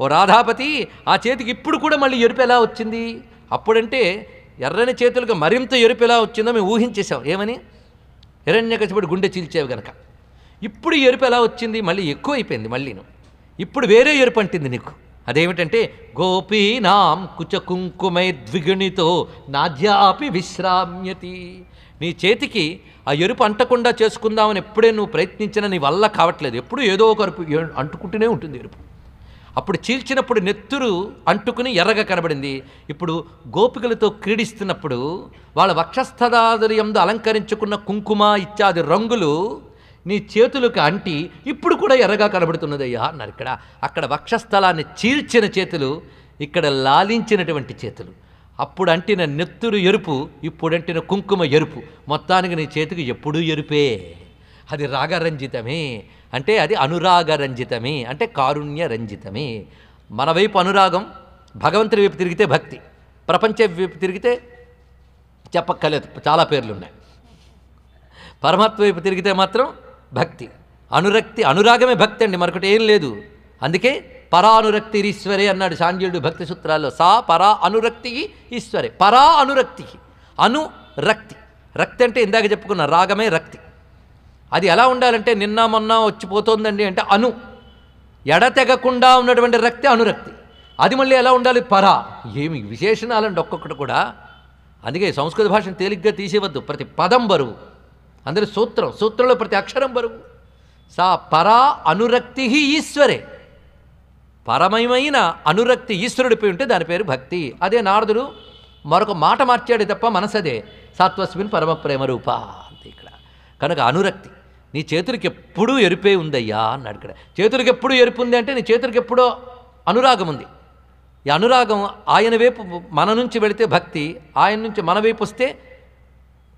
ఓ రాధాపతి ఆ చేతికి ఇప్పుడు కూడా మళ్ళీ ఎరుపు ఎలా వచ్చింది? అప్పుడంటే ఎర్రని చేతులకు మరింత ఎరుపు ఎలా వచ్చిందో మేము ఊహించేసాం ఏమని? హిరణ్యకశిపుడు గుండె చీల్చేవి గనక. ఇప్పుడు ఎరుపు ఎలా వచ్చింది? మళ్ళీ ఎక్కువ అయిపోయింది మళ్ళీను. ఇప్పుడు వేరే ఎరుపు అంటింది నీకు. అదేమిటంటే గోపీనాం కుచకుంకుమై ద్విగుణితో నాద్యాపి విశ్రామ్యతి. నీ చేతికి ఆ ఎరుపు అంటకుండా చేసుకుందామని ఎప్పుడే నువ్వు ప్రయత్నించినా నీ వల్ల కావట్లేదు. ఎప్పుడు ఏదో ఒక అరుపు అంటుకుంటూనే ఉంటుంది ఎరుపు. అప్పుడు చీల్చినప్పుడు నెత్తురు అంటుకుని ఎర్రగా కనబడింది. ఇప్పుడు గోపికలతో క్రీడిస్తున్నప్పుడు వాళ్ళ వక్షస్థదాదుర్యందు అలంకరించుకున్న కుంకుమ ఇత్యాది రంగులు నీ చేతులకు అంటి ఇప్పుడు కూడా ఎర్రగా కనబడుతున్నదయ్యా అన్నారు ఇక్కడ. అక్కడ వక్షస్థలాన్ని చీల్చిన చేతులు ఇక్కడ లాలించినటువంటి చేతులు. అప్పుడు అంటిన నెత్తురు ఎరుపు ఇప్పుడు అంటిన కుంకుమ ఎరుపు. మొత్తానికి నీ చేతికి ఎప్పుడూ ఎరుపే. అది రాగరంజితమే. అంటే అది అనురాగరంజితమే. అంటే కారుణ్య రంజితమే మన వైపు అనురాగం భగవంతుడి వైపు తిరిగితే భక్తి. ప్రపంచ వైపు తిరిగితే చెప్పక్కర్లేదు. చాలా పేర్లు ఉన్నాయి పరమాత్మ వైపు తిరిగితే మాత్రం భక్తి. అనురక్తి అనురాగమే భక్తి అండి. మరొకటి ఏం లేదు. అందుకే పరానురక్తి ఈశ్వరే అన్నాడు సాంజీయుడు భక్తి సూత్రాల్లో. సా పరా అనురక్తి ఈశ్వరే. పరా అనురక్తి. అనురక్తి. రక్తి అంటే ఇందాక చెప్పుకున్న రాగమే రక్తి. అది ఎలా ఉండాలంటే నిన్న మొన్న వచ్చిపోతోందండి అంటే అను ఎడతెగకుండా ఉన్నటువంటి రక్తి అనురక్తి. అది మళ్ళీ ఎలా ఉండాలి? పరా. ఏమి విశేషణాలండి ఒక్కొక్కటి కూడా. అందుకే సంస్కృత భాషను తేలిగ్గా తీసేవద్దు ప్రతి పదం బరువు. అందరి సూత్రం. సూత్రంలో ప్రతి అక్షరం బరువు. సా పరా అనురక్తి ఈశ్వరే. పరమయమైన అనురక్తి ఈశ్వరుడిపై ఉంటే దాని పేరు భక్తి. అదే నారదుడు మరొక మాట మార్చాడు తప్ప మనసదే. సాత్వస్మిన్ పరమ ప్రేమ రూప అంతే ఇక్కడ. కనుక అనురక్తి. నీ చేతులకి ఎప్పుడూ ఎరుపే ఉందయ్యా అన్నాడు ఇక్కడ. చేతులకి ఎప్పుడు ఎరుపు ఉంది అంటే నీ చేతులకి ఎప్పుడో అనురాగం ఉంది. ఈ అనురాగం ఆయన వైపు మన నుంచి వెళితే భక్తి ఆయన నుంచి మన వైపు వస్తే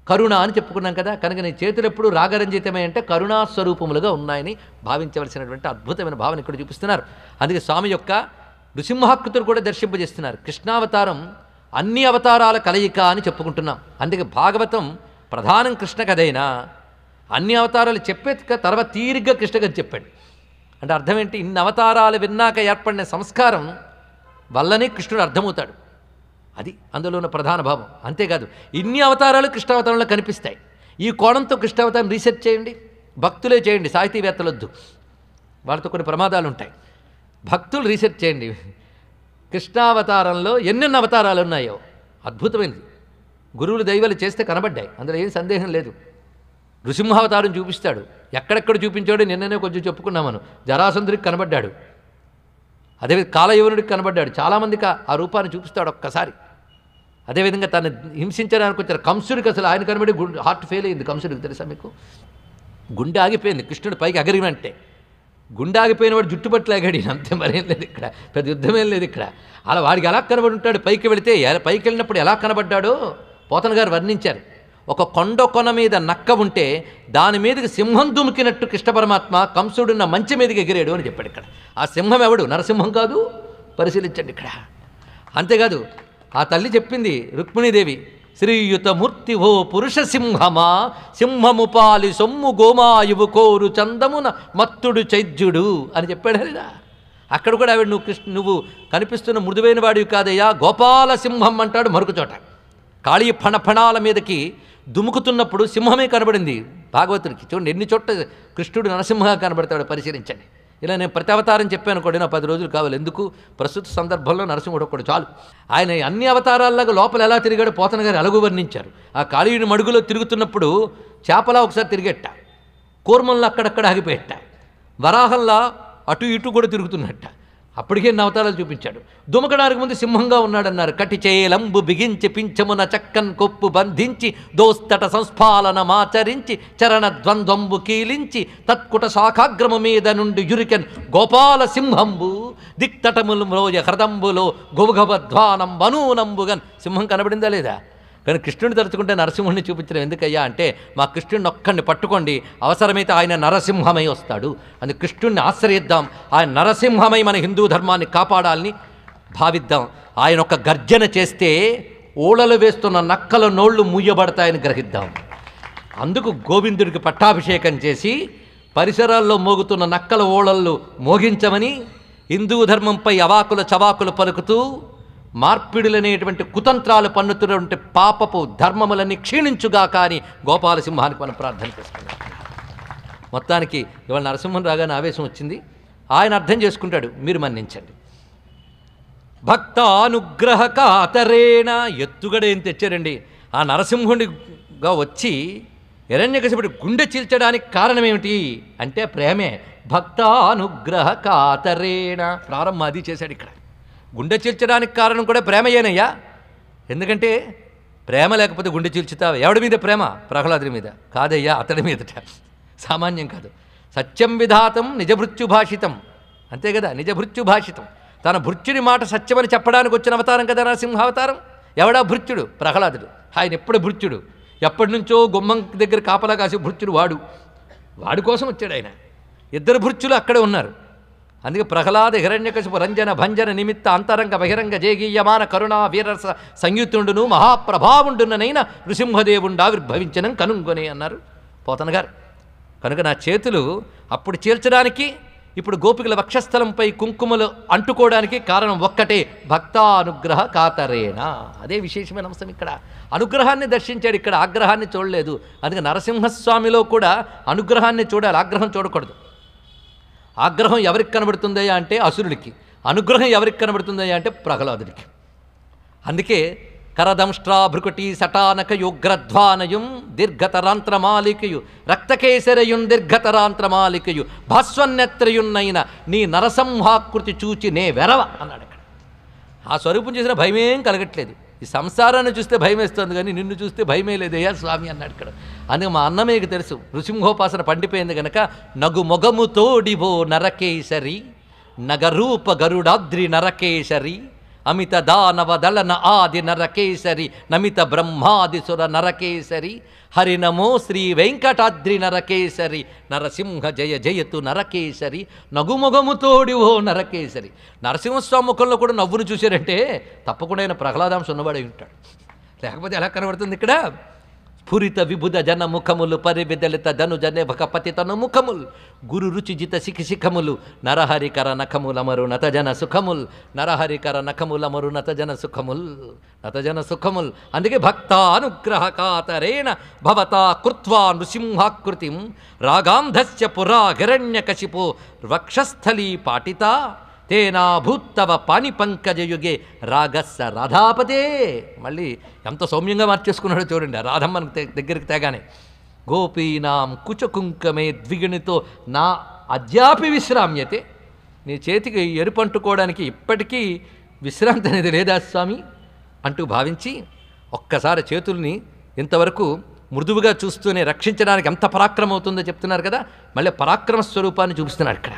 కరుణ అని చెప్పుకున్నాం కదా. కనుక నీ చేతులు ఎప్పుడు రాగరంజితమే అంటే కరుణా స్వరూపములుగా ఉన్నాయని భావించవలసినటువంటి అద్భుతమైన భావన ఇక్కడ చూపిస్తున్నారు. అందుకే స్వామి యొక్క నృసింహాకృతులు కూడా దర్శింపజేస్తున్నారు. కృష్ణావతారం అన్ని అవతారాల కలయిక అని చెప్పుకుంటున్నాం. అందుకే భాగవతం ప్రధానం కృష్ణ కథైనా. అన్ని అవతారాలు చెప్పే తర్వాత తీరిగ్గా కృష్ణగారు చెప్పాడు. అంటే అర్థం ఏంటి? ఇన్ని అవతారాలు విన్నాక ఏర్పడిన సంస్కారం వల్లనే కృష్ణుడు అర్థమవుతాడు. అది అందులో ఉన్న ప్రధాన భావం. అంతేకాదు ఇన్ని అవతారాలు కృష్ణావతారంలో కనిపిస్తాయి. ఈ కోణంతో కృష్ణావతారం రీసెర్చ్ చేయండి. భక్తులే చేయండి. సాహితీవేత్తలొద్దు. వాళ్ళతో కొన్ని ప్రమాదాలు ఉంటాయి. భక్తులు రీసెర్చ్ చేయండి. కృష్ణావతారంలో ఎన్నెన్ని అవతారాలు ఉన్నాయో. అద్భుతమైనది. గురువులు దైవాలు చేస్తే కనబడ్డాయి. అందులో ఏం సందేహం లేదు. నృసింహావతారం చూపిస్తాడు. ఎక్కడెక్కడ చూపించాడో నిన్ననే కొంచెం చెప్పుకున్నాం మనం జరాసంధుడికి కనబడ్డాడు. అదే కాలయవనుడికి కనబడ్డాడు. చాలామందికి ఆ- రూపాన్ని చూపిస్తాడు ఒక్కసారి. అదేవిధంగా తను హింసించడానికి వచ్చారు కంసుడికి అసలు ఆయన కనబడి గుండె హార్ట్ ఫెయిల్ అయింది. కంసుడికి తెలుసా మీకు? గుండె ఆగిపోయింది. కృష్ణుడు పైకి ఎగరినంటే గుండె ఆగిపోయిన వాడు జుట్టు అంతే మరేం లేదు ఇక్కడ. పెద్ద యుద్ధమేం లేదు ఇక్కడ. అలా వాడికి ఎలా కనబడి ఉంటాడు? పైకి వెళితే పైకి వెళ్ళినప్పుడు ఎలా కనబడ్డాడో పోతన గారు వర్ణించారు. ఒక కొండ కొన మీద నక్క ఉంటే దాని మీదకి సింహం దుమికినట్టు కృష్ణ పరమాత్మ కంసుడున్న మంచి మీదకి ఎగిరాడు అని చెప్పాడు ఇక్కడ. ఆ సింహం ఎవడు? నరసింహం కాదు? పరిశీలించండి ఇక్కడ. అంతేకాదు ఆ తల్లి చెప్పింది రుక్మిణీదేవి శ్రీయుతమూర్తి ఓ పురుష సింహమా? సింహము పాలి సొమ్ము గోమాయువు కోరు చందమున మత్తుడు చైద్యుడు అని చెప్పాడు లేదా అక్కడ కూడా ఆవిడ నువ్వు కృష్ణ నువ్వు కనిపిస్తున్న మృదువైన వాడివి కాదయ్యా. గోపాల సింహం అంటాడు మరొక చోట. కాళీ ఫణఫణాల మీదకి దుముకుతున్నప్పుడు సింహమే కనబడింది. భాగవతుడికి చూడండి ఎన్ని చోట్ల కృష్ణుడు నరసింహగా కనబడతాడు పరిశీలించండి. ఇలా నేను ప్రతి అవతారం చెప్పాను కూడా నా పది రోజులు కావాలి. ఎందుకు? ప్రస్తుత సందర్భంలో నరసింహుడు ఒక్కడు చాలు. ఆయన అన్ని అవతారాల్లాగా లోపల ఎలా తిరిగాడో పోతన గారు అలగు వర్ణించారు. ఆ కాళీయుడి మడుగులో తిరుగుతున్నప్పుడు చేపలా ఒకసారి తిరిగెట్ట కూర్మంలో అక్కడక్కడ ఆగిపోయేట. వరాహంలా అటు ఇటు కూడా తిరుగుతున్నట్ట. అప్పటికే నవతారాలు చూపించాడు. దుమకడానికి ముందు సింహంగా ఉన్నాడన్నారు. కటి చేయలంబు బిగించి పింఛమున చక్కన్ కొప్పు బంధించి దోస్తట సంస్ఫాలన మాచరించి చరణ ద్వంద్వంబు కీలించి తత్కుట శాఖాగ్రమ మీద నుండి యురికెన్ గోపాల సింహంబు దిక్తటములు మ్రోయ హ్రదంబులో గొబగబధ్వానం వనూనంబుగన్ సింహం కనబడిందా లేదా? కానీ కృష్ణుడిని తలుచుకుంటే నరసింహుడిని చూపించడం ఎందుకయ్యా అంటే మా కృష్ణుడిని ఒక్కడిని పట్టుకోండి అవసరమైతే ఆయన నరసింహమై వస్తాడు. అందుకు కృష్ణుడిని ఆశ్రయిద్దాం. ఆయన నరసింహమై మన హిందూ ధర్మాన్ని కాపాడాలని భావిద్దాం. ఆయన ఒక గర్జన చేస్తే ఓళలు వేస్తున్న నక్కల నోళ్ళు మూయబడతాయని గ్రహిద్దాం. అందుకు గోవిందుడికి పట్టాభిషేకం చేసి పరిసరాల్లో మోగుతున్న నక్కల ఓళళ్ళు మోగించమని హిందూ ధర్మంపై అవాకుల చవాకులు పలుకుతూ మార్పిడులనేటువంటి కుతంత్రాలు పన్నుతున్నటువంటి పాపపు ధర్మములన్నీ క్షీణించుగా కానీ గోపాలసింహానికి మనం ప్రార్థన చేసుకున్నాం. మొత్తానికి ఇవాళ నరసింహం రాగానే ఆవేశం వచ్చింది. ఆయన అర్థం చేసుకుంటాడు మీరు మన్నించండి. భక్తానుగ్రహ కాతరేణ ఎత్తుగడ ఏం తెచ్చారండి. ఆ నరసింహుడిగా వచ్చి హిరణ్యకశిపుడి గుండె చీల్చడానికి కారణం ఏమిటి అంటే ప్రేమే. భక్తానుగ్రహ కాతరేణ. ప్రారంభం అది చేశాడు ఇక్కడ. గుండె చీల్చడానికి కారణం కూడా ప్రేమయేనయ్యా. ఎందుకంటే ప్రేమ లేకపోతే గుండె చీల్చుతావు. ఎవడి మీద ప్రేమ? ప్రహ్లాదుడి మీద. కాదయ్యా అతడి మీదట. సామాన్యం కాదు. సత్యం విధాతం నిజభృత్యుభాషితం. అంతే కదా నిజభృత్యుభాషితం. తన భృత్యుని మాట సత్యమని చెప్పడానికి వచ్చిన అవతారం కదా నరసింహావతారం? ఎవడా భృత్యుడు? ప్రహ్లాదుడు. ఆయన ఎప్పుడు భృత్యుడు? ఎప్పటి నుంచో గుమ్మం దగ్గర కాపలా కాసి భృత్యుడు వాడు. వాడి కోసం వచ్చాడు ఆయన. ఇద్దరు భృత్యులు అక్కడే ఉన్నారు. అందుకే ప్రహ్లాద హిరణ్యకశిపు రంజన భంజన నిమిత్త అంతరంగ బహిరంగ జేగీయమాన కరుణా వీరరస సంయుతుండును మహాప్రభావుండుననైన నృసింహదేవుండు ఆవిర్భవించనం కనుంగొని అన్నారు పోతన గారు. కనుక నా చేతులు అప్పుడు చీల్చడానికి ఇప్పుడు గోపికల వక్షస్థలంపై కుంకుమలు అంటుకోవడానికి కారణం ఒక్కటే భక్తానుగ్రహ కాతరేనా అదే విశేషమైన అంశం ఇక్కడ. అనుగ్రహాన్ని దర్శించాడు ఇక్కడ ఆగ్రహాన్ని చూడలేదు. అందుకే నరసింహస్వామిలో కూడా అనుగ్రహాన్ని చూడాలి ఆగ్రహం చూడకూడదు. ఆగ్రహం ఎవరికి కనబడుతుందయ్యా అంటే అసురుడికి. అనుగ్రహం ఎవరికి కనబడుతుందయ్యా అంటే ప్రహ్లాదుడికి. అందుకే కరదంష్ట్రాభృకుటి సటానకయుగ్రధ్వానయం దీర్ఘతరాంత్రమాలికయు రక్తకేసరయున్ దీర్ఘతరాంత్రమాలికయు భాస్వన్నెత్రయున్నైన నీ నరసింహాకృతి చూచి నే వెరవ అన్నాడు అక్కడ. ఆ స్వరూపం చేసిన భయమేం కలగట్లేదు. ఈ సంసారాన్ని చూస్తే భయం వేస్తుంది కానీ నిన్ను చూస్తే భయమే లేదయ్యా స్వామి అన్నాడు ఇక్కడ. అందుకే మా అన్న మీకు తెలుసు నృసింహోపాసన పండిపోయింది గనక నగు మొగము తోడివో నరకేశరి నగరూప గరుడాద్రి నరకేశరి అమిత దానవ దళన ఆది నరకేశరి నమిత బ్రహ్మాదిసుర నరకేశరి హరినమో శ్రీ వెంకటాద్రి నరకేశరి నరసింహ జయ జయతు నరకేశరి నగుమొగముతోడి ఓ నరకేశరి నరసింహస్వామి ముఖంలో కూడా నవ్వును చూశారంటే తప్పకుండా ఆయన ప్రహ్లాదాంశ ఉన్నవాడై ఉంటాడు. లేకపోతే ఎలా కనబడుతుంది ఇక్కడ? స్ఫురిత విభుద జన ముఖములు పరివిదలిత ధనుజ జనేభక పతితను ముఖముల్ గురు రుచిజిత శిఖి శిఖములు నరహరికర నఖములమరు నతజన సుఖముల్ నరహరికర నఖములమరు నతజన సుఖముల్ నతజన సుఖముల్. అందుకే భక్తానుగ్రహ కాతరేణ భవతా కృత్వా నృసింహాకృతిం రాగాంధస్య పురా హిరణ్యకశిపు వక్షస్థలీ పాటితా. తేనా భూత్తవ పాని పంకజయుగే రాగస్స రాధాపదే మళ్ళీ ఎంత సౌమ్యంగా మార్చేసుకున్నాడో చూడండి ఆ దగ్గరికి తేగానే గోపీనాం కుచకుంకమే ద్విగునితో నా అద్యాపి విశ్రామ్యతే. నీ చేతికి ఎరుపంటుకోవడానికి ఇప్పటికీ విశ్రాంతి అనేది లేదా స్వామి? అంటూ భావించి ఒక్కసారి చేతుల్ని ఇంతవరకు మృదువుగా చూస్తూనే రక్షించడానికి ఎంత పరాక్రమం అవుతుందో చెప్తున్నారు కదా మళ్ళీ పరాక్రమ స్వరూపాన్ని చూపిస్తున్నారు ఇక్కడ.